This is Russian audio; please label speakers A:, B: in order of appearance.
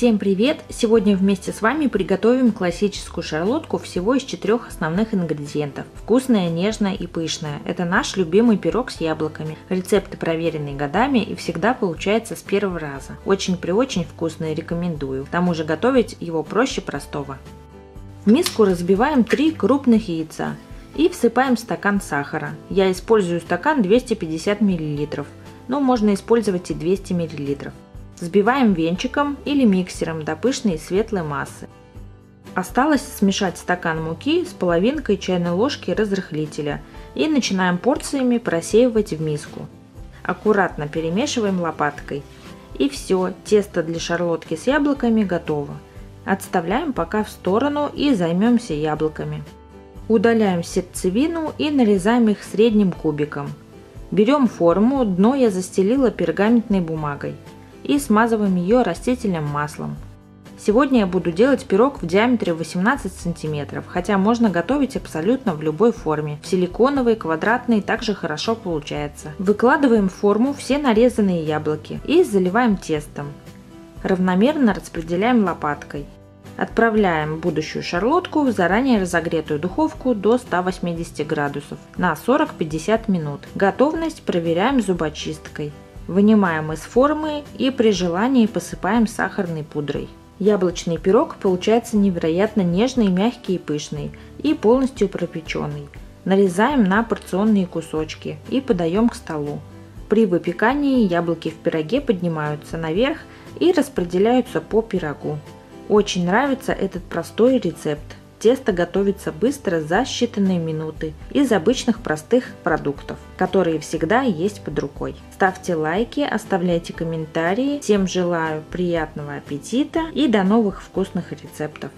A: Всем привет! Сегодня вместе с вами приготовим классическую шарлотку всего из четырех основных ингредиентов. Вкусная, нежная и пышная. Это наш любимый пирог с яблоками. Рецепты проверенные годами и всегда получается с первого раза. Очень при очень вкусный, рекомендую. К тому же готовить его проще простого. В миску разбиваем 3 крупных яйца и всыпаем стакан сахара. Я использую стакан 250 мл, но можно использовать и 200 мл. Взбиваем венчиком или миксером до пышной и светлой массы. Осталось смешать стакан муки с половинкой чайной ложки разрыхлителя и начинаем порциями просеивать в миску. Аккуратно перемешиваем лопаткой. И все, тесто для шарлотки с яблоками готово. Отставляем пока в сторону и займемся яблоками. Удаляем сердцевину и нарезаем их средним кубиком. Берем форму, дно я застелила пергаментной бумагой и смазываем ее растительным маслом. Сегодня я буду делать пирог в диаметре 18 см, хотя можно готовить абсолютно в любой форме. В силиконовой, квадратной также хорошо получается. Выкладываем в форму все нарезанные яблоки и заливаем тестом. Равномерно распределяем лопаткой. Отправляем будущую шарлотку в заранее разогретую духовку до 180 градусов на 40-50 минут. Готовность проверяем зубочисткой. Вынимаем из формы и при желании посыпаем сахарной пудрой. Яблочный пирог получается невероятно нежный, мягкий и пышный, и полностью пропеченный. Нарезаем на порционные кусочки и подаем к столу. При выпекании яблоки в пироге поднимаются наверх и распределяются по пирогу. Очень нравится этот простой рецепт. Тесто готовится быстро за считанные минуты из обычных простых продуктов, которые всегда есть под рукой. Ставьте лайки, оставляйте комментарии. Всем желаю приятного аппетита и до новых вкусных рецептов.